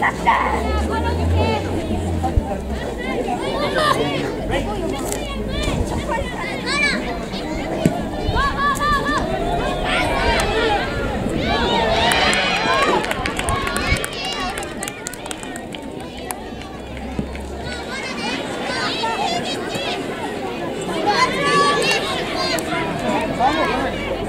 Let's go! Vamos, vamos.